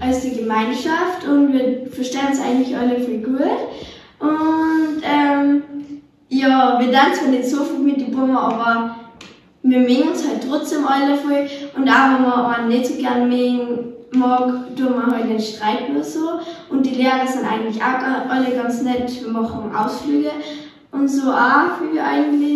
als die Gemeinschaft und wir verstehen uns eigentlich alle viel gut. Und ähm, ja, wir tanzen nicht so viel mit den Buben, aber wir mögen uns halt trotzdem alle voll. Und auch wenn wir einen nicht so gern mögen, mag, tun wir halt den Streit nur so. Und die Lehrer sind eigentlich auch alle ganz nett. Wir machen Ausflüge und so auch viel eigentlich.